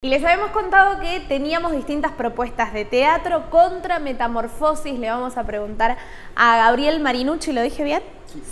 Y les habíamos contado que teníamos distintas propuestas de teatro contra metamorfosis. Le vamos a preguntar a Gabriel Marinucci, ¿lo dije bien?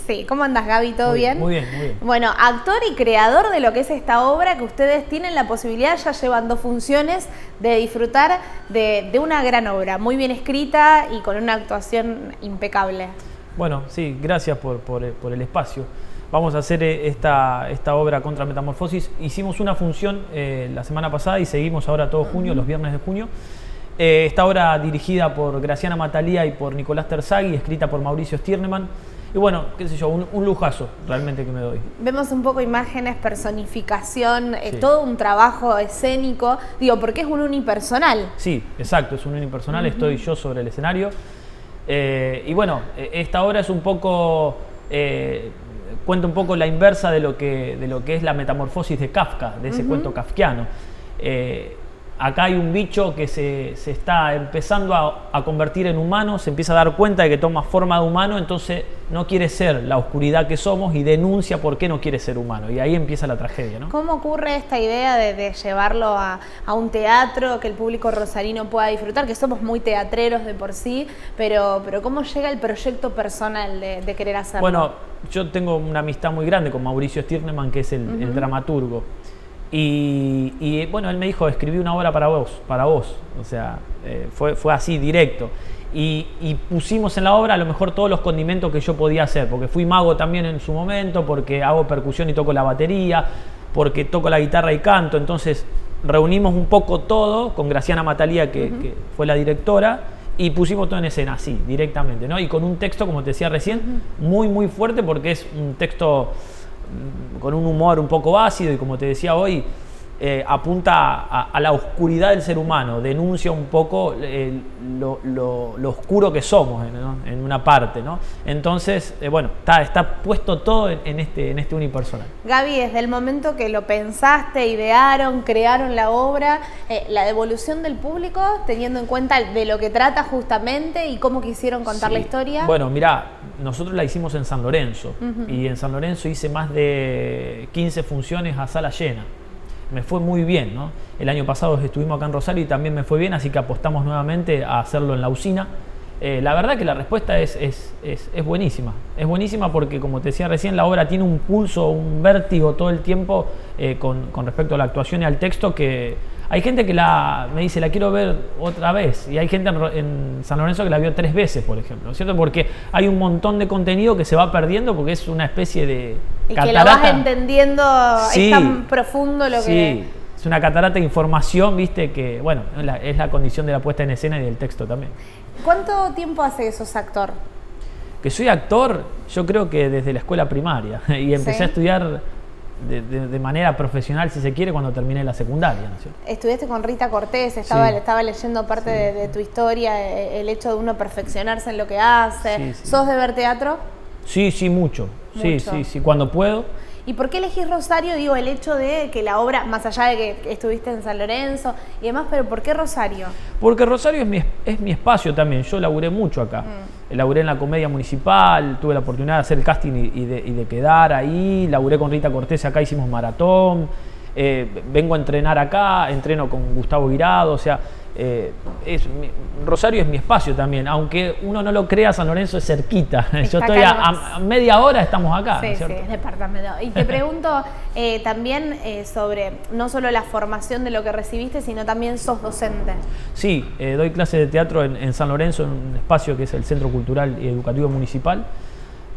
Sí. ¿cómo andas Gaby? ¿Todo Muy- bien? muy bien, muy bien. Bueno, actor y creador de lo que es esta obra, que ustedes tienen la posibilidad, ya llevan dos funciones, de disfrutar de, de una gran obra, muy bien escrita y con una actuación impecable. Bueno, sí, gracias por, por, por el espacio. Vamos a hacer eh, esta, esta obra contra Metamorfosis. Hicimos una función eh, la semana pasada y seguimos ahora todo junio, los viernes de junio. Eh, esta obra dirigida por Graciana Matalía y por Nicolás Terzaghi, escrita por Mauricio Stiernemann. Y bueno, qué sé yo, un, un lujazo realmente que me doy. Vemos un poco imágenes, personificación, eh, Sí. todo un trabajo escénico, digo, porque es un unipersonal. Sí, exacto, es un unipersonal, estoy yo sobre el escenario. Eh, y bueno, eh, esta obra es un poco, eh, cuenta un poco la inversa de lo, que, de lo que es la metamorfosis de Kafka, de ese cuento kafkiano. Eh, acá hay un bicho que se, se está empezando a, a convertir en humano, se empieza a dar cuenta de que toma forma de humano, entonces no quiere ser la oscuridad que somos y denuncia por qué no quiere ser humano. Y ahí empieza la tragedia, ¿no? ¿Cómo ocurre esta idea de, de llevarlo a, a un teatro que el público rosarino pueda disfrutar? Que somos muy teatreros de por sí, pero, pero ¿cómo llega el proyecto personal de, de querer hacerlo? Bueno, yo tengo una amistad muy grande con Mauricio Stirnemann, que es el, el dramaturgo. Y, y, bueno, él me dijo, escribí una obra para vos, para vos. O sea, eh, fue, fue así, directo. Y, y pusimos en la obra a lo mejor todos los condimentos que yo podía hacer, porque fui mago también en su momento, porque hago percusión y toco la batería, porque toco la guitarra y canto. Entonces reunimos un poco todo con Graciana Matalía, que, que fue la directora, y pusimos todo en escena, así, directamente, ¿no? Y con un texto, como te decía recién, muy, muy fuerte, porque es un texto con un humor un poco ácido y como te decía hoy, eh, apunta a, a la oscuridad del ser humano, denuncia un poco eh, lo, lo- lo oscuro que somos ¿no? en una parte, ¿no? Entonces, eh, bueno, está, está puesto todo en, en este, en este unipersonal. Gaby, desde el momento que lo pensaste, idearon, crearon la obra, la devolución del público, teniendo en cuenta de lo que trata justamente y cómo quisieron contar la historia. Bueno, mirá, nosotros la hicimos en San Lorenzo y en San Lorenzo hice más de 15 funciones a sala llena. Me fue muy bien, ¿no? El año pasado estuvimos acá en Rosario y también me fue bien, así que apostamos nuevamente a hacerlo en la usina. Eh, la verdad que la respuesta es, es, es- es buenísima. Es buenísima porque, como te decía recién, la obra tiene un pulso, un vértigo todo el tiempo eh, con, con respecto a la actuación y al texto que hay gente que la, me dice, la quiero ver otra vez. Y hay gente en, en San Lorenzo que la vio tres veces, por ejemplo. ¿no es ¿cierto? Porque hay un montón de contenido que se va perdiendo porque es una especie de... y que lo vas entendiendo, Sí. es tan profundo lo sí, que... es una catarata de información, viste, que, bueno, es la, es la condición de la puesta en escena y del texto también. ¿Cuánto tiempo hace que sos actor? Que soy actor, yo creo que desde la escuela primaria. Y empecé Sí. a estudiar de, de- de manera profesional, si se quiere, cuando terminé la secundaria. Estudiaste con Rita Cortés, estaba, Sí. estaba leyendo parte de, de tu historia, eh, el hecho de uno perfeccionarse en lo que hace. ¿Sos de ver teatro? Sí, sí, mucho. Sí, Mucho. sí, sí, cuando puedo. ¿Y por qué elegís Rosario? Digo, el hecho de que la obra, más allá de que estuviste en San Lorenzo y demás, pero ¿por qué Rosario? Porque Rosario es mi, es mi espacio también, yo laburé mucho acá. Laburé en la comedia municipal, tuve la oportunidad de hacer el casting y, y de, y de quedar ahí, laburé con Rita Cortés, acá hicimos maratón, eh, vengo a entrenar acá, entreno con Gustavo Guirado, o sea, eh, es mi- Rosario es mi espacio también, aunque uno no lo crea, San Lorenzo es cerquita, Está yo estoy a, media hora, estamos acá, ¿no sí, es sí, es departamento. Y te pregunto eh, también eh, sobre no solo la formación de lo que recibiste, sino también sos docente. Sí, doy clases de teatro en, en San Lorenzo, en un espacio que es el Centro Cultural y Educativo Municipal.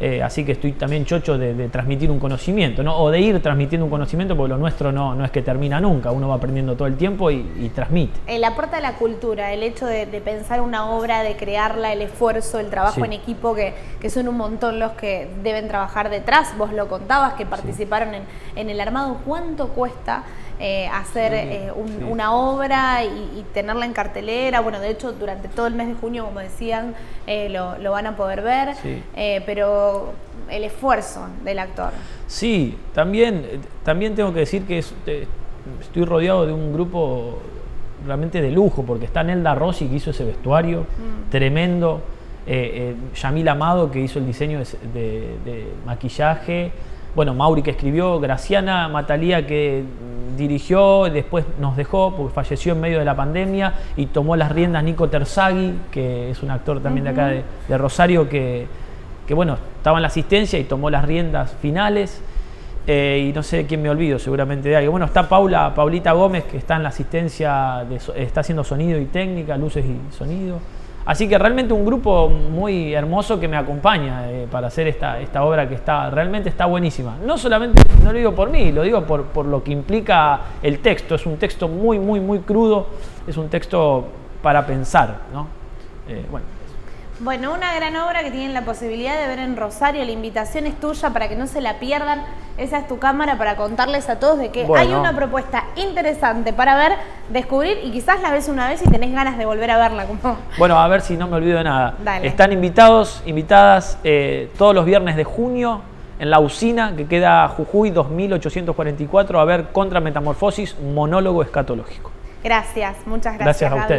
Eh, así que estoy también chocho de, de transmitir un conocimiento, ¿no? o de ir transmitiendo un conocimiento, porque lo nuestro no, no es que termina nunca, uno va aprendiendo todo el tiempo y, y transmite. El aporte a la cultura, el hecho de, de pensar una obra, de crearla, el esfuerzo, el trabajo Sí. en equipo, que, que son un montón los que deben trabajar detrás. Vos lo contabas, que participaron en, en el armado. ¿Cuánto cuesta eh, hacer eh, un- sí. una obra y, y tenerla en cartelera? Bueno, de hecho, durante todo el mes de junio, como decían, eh, lo, lo van a poder ver. Sí. Pero el esfuerzo del actor. Sí, también, también tengo que decir que es- estoy rodeado de un grupo realmente de lujo, porque está Nelda Rossi que hizo ese vestuario tremendo, eh, eh, Yamil Amado que hizo el diseño de, de- de maquillaje, bueno, Mauri que escribió, Graciana Matalía que dirigió, después nos dejó porque falleció en medio de la pandemia y tomó las riendas Nico Terzaghi, que es un actor también de acá de, Rosario, que, que, bueno, estaba en la asistencia y tomó las riendas finales. Eh, y no sé quién me olvido, seguramente de alguien. Bueno, está Paula, Paulita Gómez, que está en la asistencia, de, está haciendo sonido y técnica, luces y sonido. Así que realmente un grupo muy hermoso que me acompaña eh, para hacer esta, esta obra que está realmente está buenísima. No solamente, no lo digo por mí, lo digo por, por lo que implica el texto. Es un texto muy, muy, muy crudo, es un texto para pensar. ¿no? Eh, bueno, bueno, una gran obra que tienen la posibilidad de ver en Rosario. La invitación es tuya para que no se la pierdan. Esa es tu cámara para contarles a todos de que hay una propuesta interesante para ver, descubrir y quizás la ves una vez y tenés ganas de volver a verla. Bueno, a ver si no me olvido de nada. Están invitados, invitadas eh, todos los viernes de junio en la usina que queda Jujuy 2844 a ver Contra Metamorfosis, monólogo escatológico. Gracias, muchas gracias. Gracias a ustedes.